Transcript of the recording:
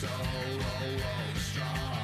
so oh, oh, strong.